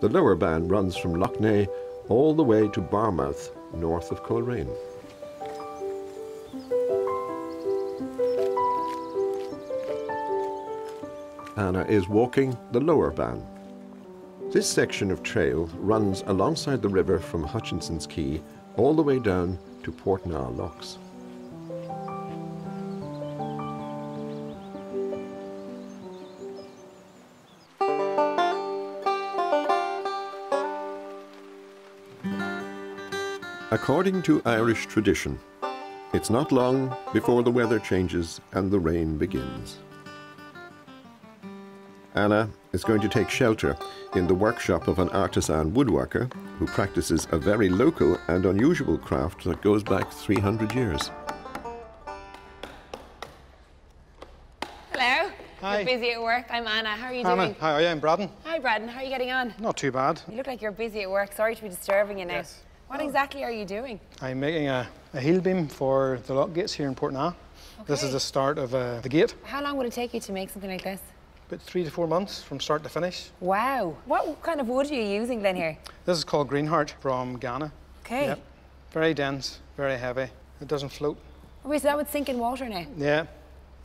The lower Bann runs from Lough Neagh all the way to Barmouth, north of Coleraine. Anna is walking the lower Bann. This section of trail runs alongside the river from Hutchinson's Quay all the way down to Portna Locks. According to Irish tradition, it's not long before the weather changes and the rain begins. Anna is going to take shelter in the workshop of an artisan woodworker who practices a very local and unusual craft that goes back 300 years. Hello. Hi. You're busy at work. I'm Anna. How are you Anna, doing? how are you? I'm Bradden. Hi, Bradden. How are you getting on? Not too bad. You look like you're busy at work. Sorry to be disturbing you now. Yes. What exactly are you doing? I'm making a, a heel beam for the lock gates here in Portna. This is the start of uh, the gate. How long would it take you to make something like this? About three to four months from start to finish. Wow. What kind of wood are you using then here? This is called Greenheart from Ghana. Okay. Yep. Very dense, very heavy. It doesn't float. Wait, so that would sink in water now? Yeah,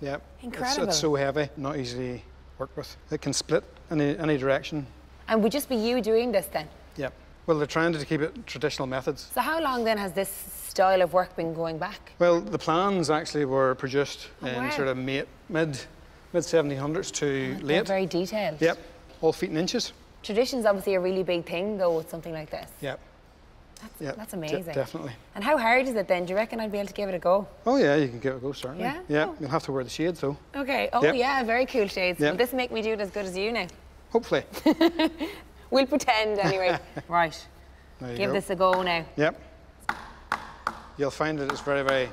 yeah. Incredible. It's, it's so heavy, not easily worked with. It can split any, any direction. And would just be you doing this then? Yep. Well, they're trying to keep it traditional methods. So how long then has this style of work been going back? Well, the plans actually were produced Oh, in wow. sort of mid mid mid 1700s to They're late. very detailed. Yep, all feet and inches. Tradition's obviously a really big thing though with something like this. Yep. That's, Yep. that's de- amazing. definitely. And how hard is it then? Do you reckon I'd be able to give it a go? Oh yeah, you can give it a go certainly. Yeah? Yeah. Oh. You'll have to wear the shades though. Okay. Oh Yep. yeah, very cool shades. Yep. Will this make me do it as good as you now? Hopefully. We'll pretend anyway. right. There you Give go. this a go now. Yep. You'll find that it's very very.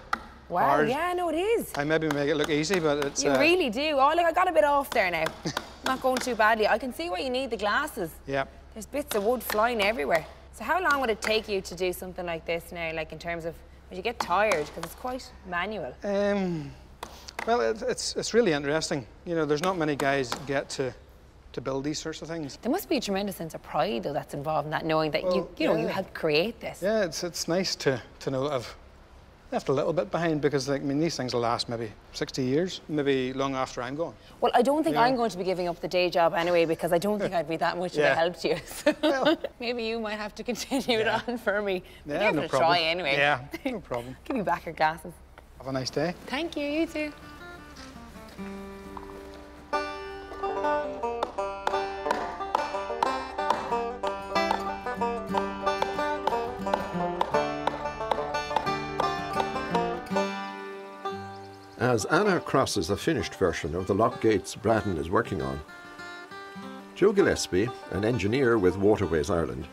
Wow. Hard. Yeah, no, it is. I maybe make it look easy, but it's. You uh, really do. Oh, look, I got a bit off there now. Not going too badly. I can see why you need the glasses. Yep. There's bits of wood flying everywhere. So how long would it take you to do something like this now? Like in terms of, would you get tired? Because it's quite manual. Um, well, it, it's it's really interesting. You know, there's not many guys get to to build these sorts of things. There must be a tremendous sense of pride though that's involved in that, knowing that you, Well, you know, you helped create this. Yeah, it's it's nice to to know that I've left a little bit behind because like, I mean these things will last maybe 60 years, maybe long after I'm gone. Well, I don't think Yeah. I'm going to be giving up the day job anyway because I don't think I'd be that much of a help to you. So Well. maybe you might have to continue Yeah. it on for me. But Yeah, give no it a problem. try anyway. Yeah, no problem. Give me back your glasses. Have a nice day. Thank you, you too. As Anna crosses a finished version of the lock gates Bradden is working on, Joe Gillespie, an engineer with Waterways Ireland,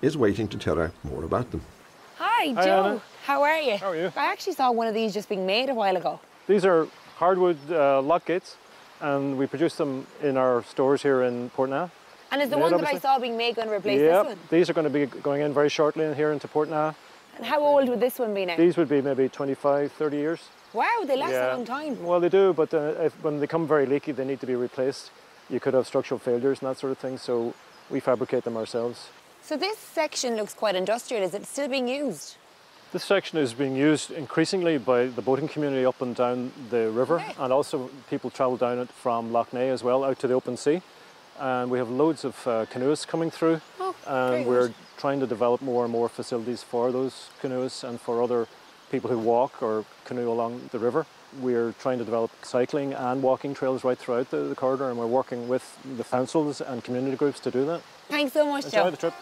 is waiting to tell her more about them. Hi, Hi, Joe. Anna. How are you? How are you? I actually saw one of these just being made a while ago. These are hardwood uh, lock gates, and we produce them in our stores here in Portna. And is the Made, one that I saw being made going to replace Yep, this one? these are going to be going in very shortly in here into Portna. And how old would this one be now? These would be maybe 25, 30 years. Wow, they last a long time. Well, they do, but uh, if, when they come very leaky, they need to be replaced. You could have structural failures and that sort of thing, so we fabricate them ourselves. So this section looks quite industrial. Is it still being used? This section is being used increasingly by the boating community up and down the river, Okay. and also people travel down it from Lough Neagh as well, out to the open sea. And we have loads of uh, canoeists coming through, Oh, and we're good. trying to develop more and more facilities for those canoes and for other people who walk or canoe along the river. We're trying to develop cycling and walking trails right throughout the, the corridor, and we're working with the councils and community groups to do that. Thanks so much, Enjoy Joe. the trip.